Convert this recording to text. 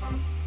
Bye.